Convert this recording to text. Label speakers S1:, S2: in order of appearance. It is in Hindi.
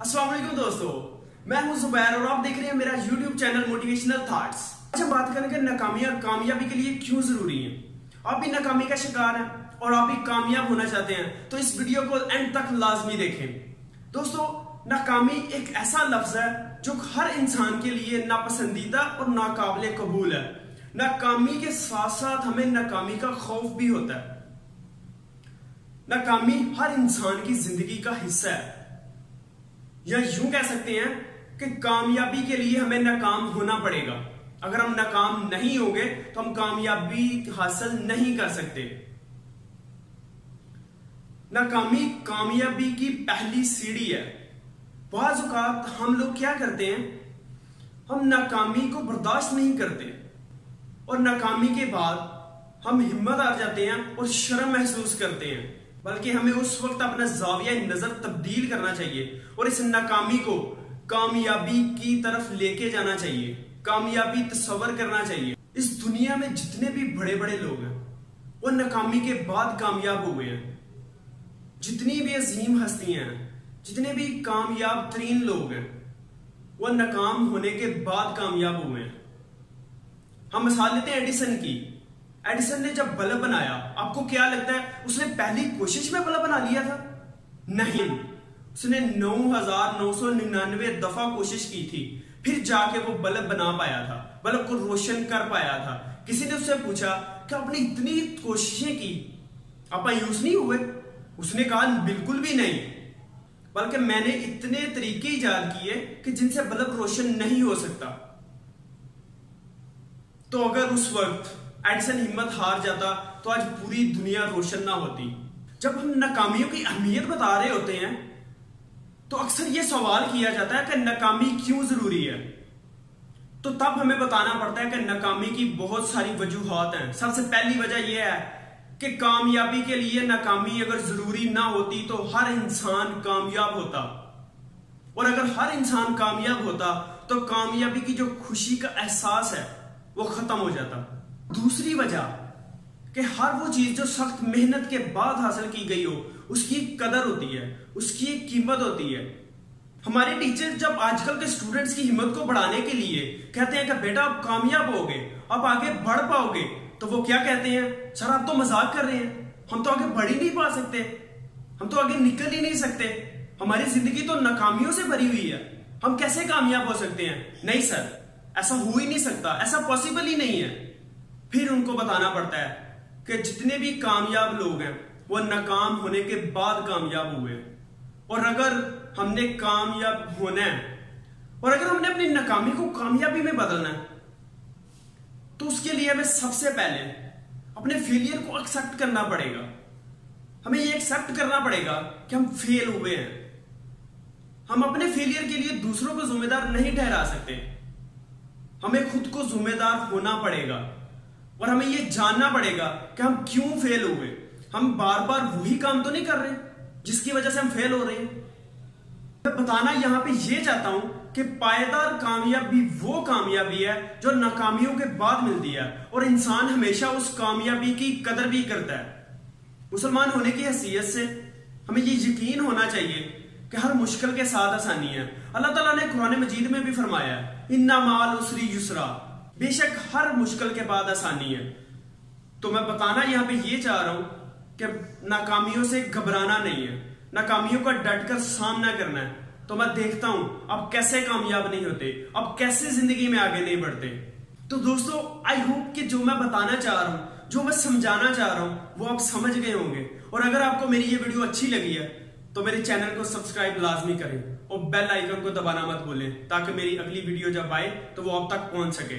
S1: वालेकुम दोस्तों। मैं हूँ जुबैर और आप देख रहे हैं मेरा YouTube चैनल मोटिवेशनल थॉट्स अच्छा बात करेंगे नाकामियाँ, कामयाबी के लिए क्यों ज़रूरी है? आप भी नाकामी का शिकार हैं और आप भी कामयाब होना चाहते हैं तो इस वीडियो को एंड तक लाजमी देखें। दोस्तों, नाकामी एक ऐसा लफ्ज है जो हर इंसान के लिए नापसंदीदा और नाकाबले कबूल है। नाकामी के साथ साथ हमें नाकामी का खौफ भी होता है। नाकामी हर इंसान की ज़िंदगी का हिस्सा है। या यूँ कह सकते हैं कि कामयाबी के लिए हमें नाकाम होना पड़ेगा। अगर हम नाकाम नहीं होंगे तो हम कामयाबी हासिल नहीं कर सकते। नाकामी कामयाबी की पहली सीढ़ी है। बाज हम लोग क्या करते हैं? हम नाकामी को बर्दाश्त नहीं करते। और नाकामी के बाद हम हिम्मत आ जाते हैं और शर्म महसूस करते हैं। बल्कि हमें उस वक्त अपना जाविया नज़र तब्दील करना चाहिए और इस नाकामी को कामयाबी की तरफ़ लेके जाना चाहिए, कामयाबी तस्वर करना चाहिए। इस दुनिया में जितने भी बड़े बड़े लोग हैं, वो नाकामी के बाद कामयाब हुए हैं। जितनी भी अजीम हस्तियाँ हैं, जितने भी कामयाब तरीन लोग हैं, वो नाकाम होने के बाद कामयाब हुए हैं। हम मिसाल लेते हैं एडिसन की एडिसन ने जब बल्ब बनाया, आपको क्या लगता है, उसने पहली कोशिश में बल्ब बना लिया था? नहीं। उसने नौ हज़ार नौ सौ निन्यानवे दफ़ा कोशिश की थी, फिर जाके वो बल्ब बना पाया था, बल्ब को रोशन कर पाया था। किसी ने उससे पूछा कि आपने इतनी कोशिशें की? आप यूज़ नहीं हुए? उसने कहा, बिल्कुल भी नहीं। बल्कि मैंने इतने तरीके ईजाद किए कि जिनसे बल्ब रोशन नहीं हो सकता। तो अगर उस वक्त एडिसन हिम्मत हार जाता तो आज पूरी दुनिया रोशन ना होती। जब हम नाकामियों की अहमियत बता रहे होते हैं तो अक्सर यह सवाल किया जाता है कि नाकामी क्यों ज़रूरी है? तो तब हमें बताना पड़ता है कि नाकामी की बहुत सारी वजूहत हैं। सबसे पहली वजह यह है कि कामयाबी के लिए नाकामी अगर ज़रूरी ना होती तो हर इंसान कामयाब होता। और अगर हर इंसान कामयाब होता तो कामयाबी की जो खुशी का एहसास है, वो खत्म हो जाता। दूसरी वजह कि हर वो चीज़ जो सख्त मेहनत के बाद हासिल की गई हो, उसकी कदर होती है, उसकी एक कीमत होती है। हमारे टीचर जब आजकल के स्टूडेंट्स की हिम्मत को बढ़ाने के लिए कहते हैं कि बेटा आप कामयाब होगे, आप आगे बढ़ पाओगे तो वो क्या कहते हैं? सर, आप तो मज़ाक कर रहे हैं। हम तो आगे बढ़ ही नहीं पा सकते। हम तो आगे निकल ही नहीं सकते। हमारी ज़िंदगी तो नाकामियों से भरी हुई है। हम कैसे कामयाब हो सकते हैं? नहीं, सर, ऐसा हो ही नहीं सकता। ऐसा पॉसिबल ही नहीं है। फिर उनको बताना पड़ता है कि जितने भी कामयाब लोग हैं, वो नाकाम होने के बाद कामयाब हुए। और अगर हमने कामयाब होना है, और अगर हमने अपनी नाकामी को कामयाबी में बदलना है तो उसके लिए हमें सबसे पहले अपने फेलियर को एक्सेप्ट करना पड़ेगा। हमें ये एक्सेप्ट करना पड़ेगा कि हम फेल हुए हैं। हम अपने फेलियर के लिए दूसरों को जिम्मेदार नहीं ठहरा सकते। हमें खुद को जिम्मेदार होना पड़ेगा। और हमें ये जानना पड़ेगा कि हम क्यों फेल हुए हम बार बार वही काम तो नहीं कर रहे, जिसकी वजह से हम फेल हो रहे हैं। मैं बताना यहाँ पे ये चाहता हूँ कि पायदार कामयाबी वो कामयाबी है जो नाकामियों के बाद मिलती है, और इंसान हमेशा उस कामयाबी की कदर भी करता है। मुसलमान होने की हैसियत से हमें ये यकीन होना चाहिए कि हर मुश्किल के साथ आसानी है। अल्लाह ताला ने कुरान मजीद में भी फरमाया इन्ना माल उसरी युसरा। बेशक हर मुश्किल के बाद आसानी है। तो मैं बताना यहाँ पे ये चाह रहा हूँ कि नाकामियों से घबराना नहीं है। नाकामियों का डटकर सामना करना है। तो मैं देखता हूँ, अब कैसे कामयाब नहीं होते, अब कैसे ज़िंदगी में आगे नहीं बढ़ते। तो दोस्तों आई होप कि जो मैं बताना चाह रहा हूँ, जो मैं समझाना चाह रहा हूँ, वो आप समझ गए होंगे। और अगर आपको मेरी ये वीडियो अच्छी लगी है तो मेरे चैनल को सब्सक्राइब लाजमी करें और बेल आइकन को दबाना मत भूलें, ताकि मेरी अगली वीडियो जब आए तो वो अब तक पहुँच सके।